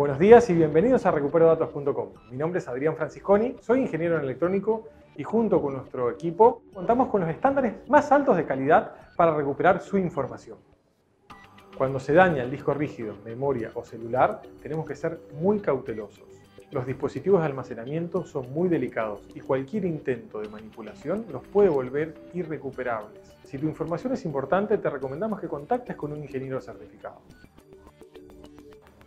Buenos días y bienvenidos a recuperodatos.com. Mi nombre es Adrián Francisconi, soy ingeniero en electrónico y junto con nuestro equipo contamos con los estándares más altos de calidad para recuperar su información. Cuando se daña el disco rígido, memoria o celular, tenemos que ser muy cautelosos. Los dispositivos de almacenamiento son muy delicados y cualquier intento de manipulación los puede volver irrecuperables. Si tu información es importante, te recomendamos que contactes con un ingeniero certificado.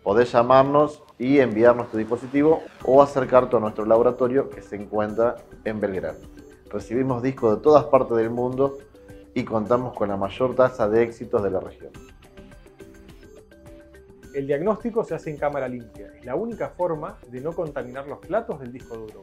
Podés llamarnos y enviarnos tu dispositivo o acercarte a nuestro laboratorio que se encuentra en Belgrano. Recibimos discos de todas partes del mundo y contamos con la mayor tasa de éxitos de la región. El diagnóstico se hace en cámara limpia. Es la única forma de no contaminar los platos del disco duro.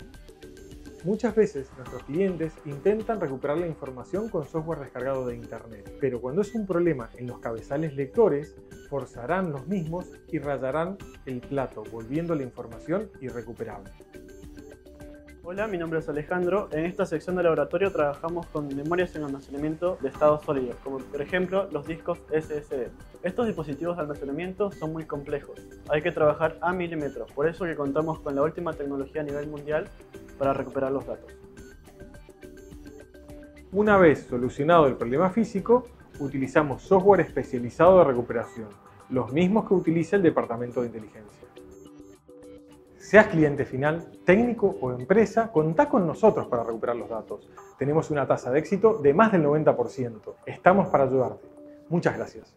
Muchas veces nuestros clientes intentan recuperar la información con software descargado de internet, pero cuando es un problema en los cabezales lectores, forzarán los mismos y rayarán el plato, volviendo la información irrecuperable. Hola, mi nombre es Alejandro. En esta sección de laboratorio trabajamos con memorias en almacenamiento de estado sólido, como por ejemplo los discos SSD. Estos dispositivos de almacenamiento son muy complejos. Hay que trabajar a milímetros, por eso que contamos con la última tecnología a nivel mundial para recuperar los datos. Una vez solucionado el problema físico, utilizamos software especializado de recuperación, los mismos que utiliza el Departamento de Inteligencia. Seas cliente final, técnico o empresa, contá con nosotros para recuperar los datos. Tenemos una tasa de éxito de más del 90%. Estamos para ayudarte. Muchas gracias.